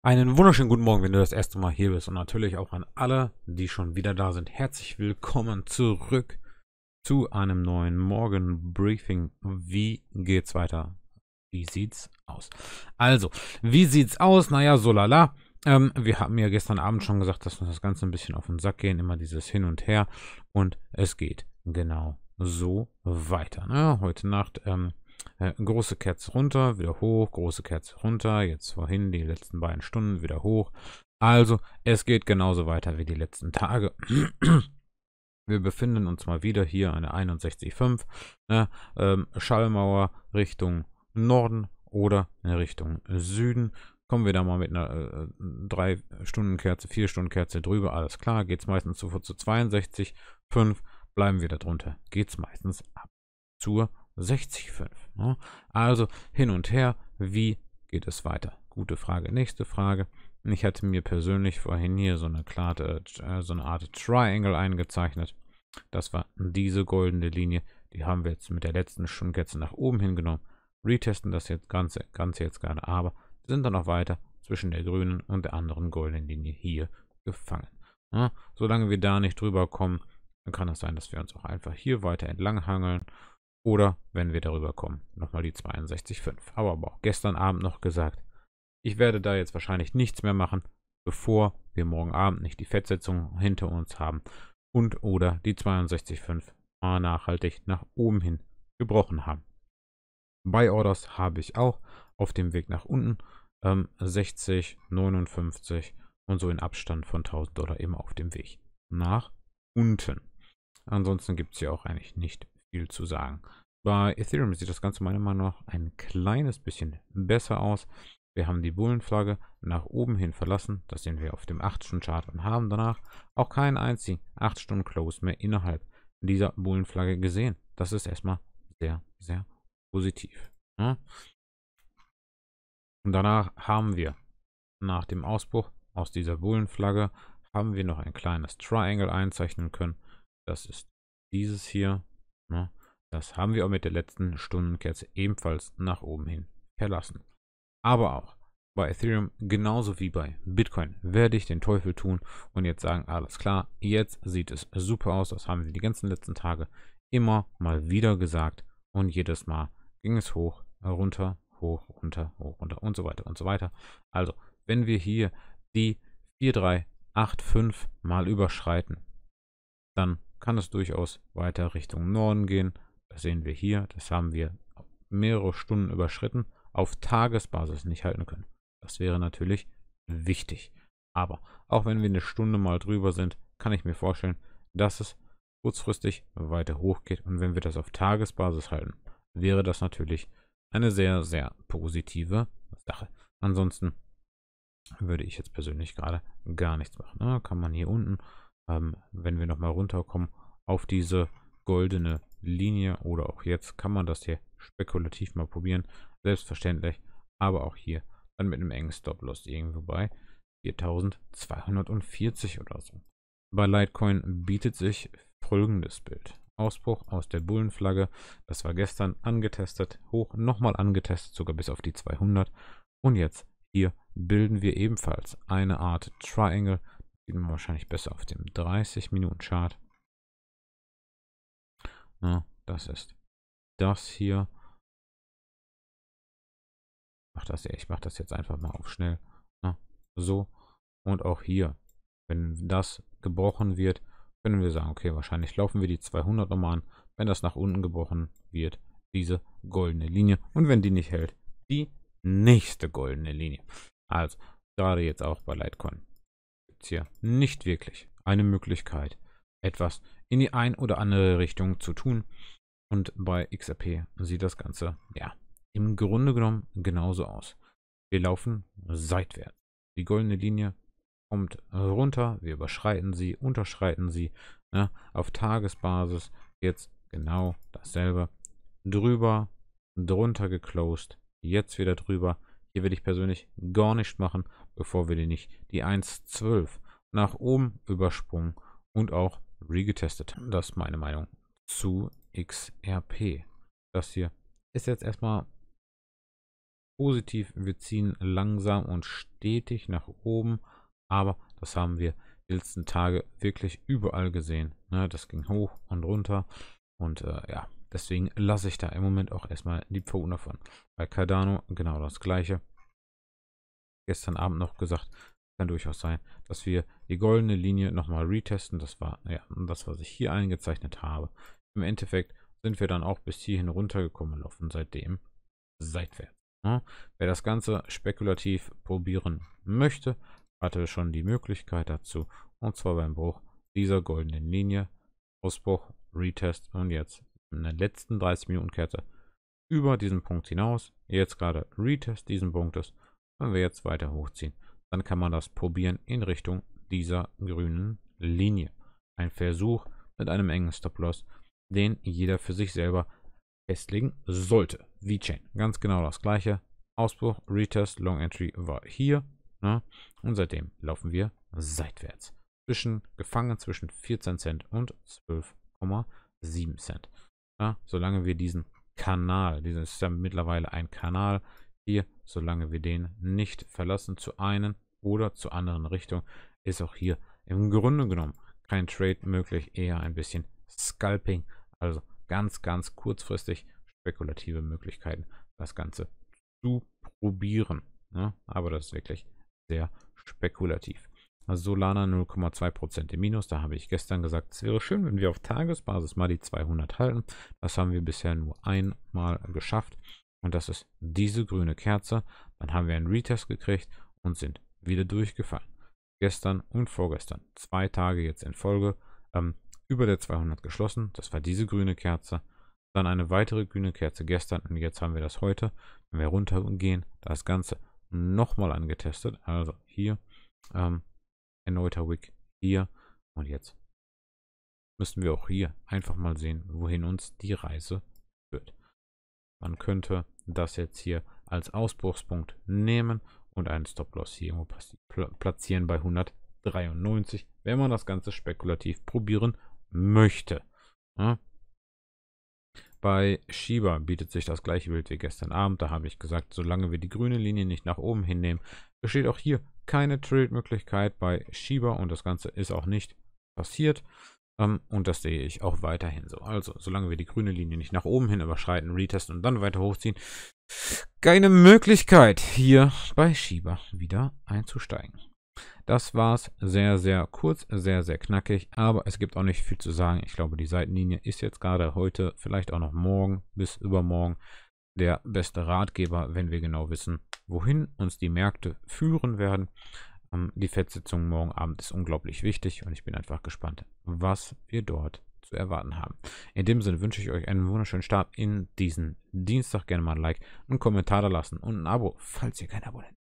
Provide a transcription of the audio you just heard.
Einen wunderschönen guten Morgen, wenn du das erste Mal hier bist und natürlich auch an alle, die schon wieder da sind. Herzlich willkommen zurück zu einem neuen Morgen-Briefing. Wie geht's weiter? Wie sieht's aus? Also, wie sieht's aus? Naja, so lala. Ähm, wir haben ja gestern Abend schon gesagt, dass uns das Ganze ein bisschen auf den Sack gehen, immer dieses Hin und Her. Und es geht genau so weiter. Ne? Heute Nacht ähm, äh, große Kerze runter, wieder hoch, große Kerze runter, jetzt vorhin die letzten beiden Stunden wieder hoch. Also, es geht genauso weiter wie die letzten Tage. Wir befinden uns mal wieder hier an der 61,5, ne, ähm, Schallmauer Richtung Norden oder in Richtung Süden. Kommen wir da mal mit einer äh, 3 Stunden Kerze, 4 Stunden Kerze drüber, alles klar, geht es meistens sofort zu 62,5, bleiben wir da drunter, geht es meistens ab zur 60,5. Ne? Also hin und her, wie geht es weiter? Gute Frage. Nächste Frage. Ich hatte mir persönlich vorhin hier so eine, klare, äh, so eine Art Triangle eingezeichnet. Das war diese goldene Linie. Die haben wir jetzt mit der letzten Stundenkette nach oben hingenommen. Retesten das jetzt Ganze, Ganze jetzt gerade, aber sind dann noch weiter zwischen der grünen und der anderen goldenen Linie hier gefangen. Ja, solange wir da nicht drüber kommen, kann es sein, dass wir uns auch einfach hier weiter entlang hangeln oder, wenn wir darüber kommen, nochmal die 62,5. Habe aber auch gestern Abend noch gesagt, ich werde da jetzt wahrscheinlich nichts mehr machen, bevor wir morgen Abend nicht die Fettsetzung hinter uns haben und oder die 62,5 nachhaltig nach oben hin gebrochen haben. Buy Orders habe ich auch auf dem Weg nach unten ähm, 60, 59 und so in Abstand von 1000 Dollar eben auf dem Weg nach unten. Ansonsten gibt es hier auch eigentlich nicht viel zu sagen. Bei Ethereum sieht das Ganze meiner Meinung nach ein kleines bisschen besser aus. Wir haben die Bullenflagge nach oben hin verlassen. Das sehen wir auf dem 8-Stunden-Chart und haben danach auch keinen einzigen 8-Stunden-Close mehr innerhalb dieser Bullenflagge gesehen. Das ist erstmal sehr, sehr positiv. Ja? Ne? Und danach haben wir nach dem Ausbruch aus dieser Bullenflagge haben wir noch ein kleines Triangle einzeichnen können. Das ist dieses hier. Ne? Das haben wir auch mit der letzten Stundenkerze ebenfalls nach oben hin verlassen. Aber auch bei Ethereum genauso wie bei Bitcoin werde ich den Teufel tun und jetzt sagen, alles klar, jetzt sieht es super aus. Das haben wir die ganzen letzten Tage immer mal wieder gesagt und jedes Mal ging es hoch, runter, hoch, runter, hoch, runter und so weiter und so weiter. Also, wenn wir hier die 4385 mal überschreiten, dann kann es durchaus weiter Richtung Norden gehen. Das sehen wir hier. Das haben wir mehrere Stunden überschritten, auf Tagesbasis nicht halten können. Das wäre natürlich wichtig. Aber auch wenn wir eine Stunde mal drüber sind, kann ich mir vorstellen, dass es kurzfristig weiter hochgeht. Und wenn wir das auf Tagesbasis halten, wäre das natürlich eine sehr, sehr positive Sache. Ansonsten würde ich jetzt persönlich gerade gar nichts machen. Ne? Kann man hier unten ähm, wenn wir nochmal runterkommen auf diese goldene Linie oder auch jetzt kann man das hier spekulativ mal probieren. Selbstverständlich, aber auch hier dann mit einem engen Stop-Loss irgendwo bei 4240 oder so. Bei Litecoin bietet sich folgendes Bild. Ausbruch aus der Bullenflagge, das war gestern angetestet, hoch, nochmal angetestet, sogar bis auf die 200. Und jetzt hier bilden wir ebenfalls eine Art Triangle, Sieht man wahrscheinlich besser auf dem 30-Minuten-Chart. Na, das ist das hier. Mach das, ich mache das jetzt einfach mal auf schnell. Na, so. Und auch hier, wenn das gebrochen wird, können wir sagen, okay, wahrscheinlich laufen wir die 200 nochmal an. Wenn das nach unten gebrochen wird, diese goldene Linie. Und wenn die nicht hält, die nächste goldene Linie. Also, gerade jetzt auch bei Litecoin gibt es hier nicht wirklich eine Möglichkeit, etwas in die ein oder andere Richtung zu tun. Und bei XRP sieht das Ganze, ja, im Grunde genommen genauso aus. Wir laufen seitwärts. Die goldene Linie kommt runter, wir überschreiten sie, unterschreiten sie. Ne, auf Tagesbasis jetzt genau dasselbe. Drüber, drunter geclosed, jetzt wieder drüber. Hier werde ich persönlich gar nicht machen, bevor wir die nicht die 1.12 nach oben übersprungen und auch regetestet. Das ist meine Meinung zu XRP. Das hier ist jetzt erstmal positiv. Wir ziehen langsam und stetig nach oben, aber das haben wir die letzten Tage wirklich überall gesehen. Ne, das ging hoch und runter und äh, ja, deswegen lasse ich da im Moment auch erstmal die Pfoten davon. Bei Cardano genau das gleiche. Gestern Abend noch gesagt, kann durchaus sein, dass wir die goldene Linie nochmal retesten. Das war ja das, was ich hier eingezeichnet habe. Im Endeffekt sind wir dann auch bis hierhin runtergekommen laufen seitdem seitwärts. Ja, wer das Ganze spekulativ probieren möchte, hatte schon die Möglichkeit dazu. Und zwar beim Bruch dieser goldenen Linie. Ausbruch, Retest und jetzt in der letzten 30 Minuten Kette über diesen Punkt hinaus. Jetzt gerade Retest diesen Punktes. Wenn wir jetzt weiter hochziehen, dann kann man das probieren in Richtung dieser grünen Linie. Ein Versuch mit einem engen Stop-Loss, den jeder für sich selber festlegen sollte. V-Chain, ganz genau das gleiche. Ausbruch, Retest, Long Entry war hier. Ne? Und seitdem laufen wir seitwärts. Zwischen, gefangen zwischen 14 Cent und 12,7 Cent. Ja, solange wir diesen Kanal, dieses ist ja mittlerweile ein Kanal hier, solange wir den nicht verlassen zu einen oder zur anderen Richtung, ist auch hier im Grunde genommen kein Trade möglich, eher ein bisschen Scalping, also ganz, ganz kurzfristig spekulative Möglichkeiten, das Ganze zu probieren. Ne? Aber das ist wirklich sehr spekulativ. Also Solana 0,2% im Minus. Da habe ich gestern gesagt, es wäre schön, wenn wir auf Tagesbasis mal die 200 halten. Das haben wir bisher nur einmal geschafft. Und das ist diese grüne Kerze. Dann haben wir einen Retest gekriegt und sind wieder durchgefallen. Gestern und vorgestern, zwei Tage jetzt in Folge, ähm, über der 200 geschlossen. Das war diese grüne Kerze. Dann eine weitere grüne Kerze gestern und jetzt haben wir das heute. Wenn wir runtergehen, das Ganze nochmal angetestet. Also hier ähm, erneuter Wick hier und jetzt müssen wir auch hier einfach mal sehen, wohin uns die Reise führt. Man könnte das jetzt hier als Ausbruchspunkt nehmen und einen Stop-Loss hier irgendwo platzieren bei 193, wenn man das Ganze spekulativ probieren möchte. Ja. Bei Shiba bietet sich das gleiche Bild wie gestern Abend. Da habe ich gesagt, solange wir die grüne Linie nicht nach oben hinnehmen, besteht auch hier keine Trade-Möglichkeit bei Shiba und das Ganze ist auch nicht passiert. Ähm, und das sehe ich auch weiterhin so. Also, solange wir die grüne Linie nicht nach oben hin überschreiten, retesten und dann weiter hochziehen, keine Möglichkeit, hier bei Shiba wieder einzusteigen. Das war's. Sehr, sehr kurz, sehr, sehr knackig. Aber es gibt auch nicht viel zu sagen. Ich glaube, die Seitenlinie ist jetzt gerade heute, vielleicht auch noch morgen bis übermorgen der beste Ratgeber, wenn wir genau wissen, wohin uns die Märkte führen werden. Ähm, die Fettsitzung morgen Abend ist unglaublich wichtig und ich bin einfach gespannt, was wir dort zu erwarten haben. In dem Sinne wünsche ich euch einen wunderschönen Start in diesen Dienstag. Gerne mal ein Like, einen Kommentar da lassen und ein Abo, falls ihr kein Abonnent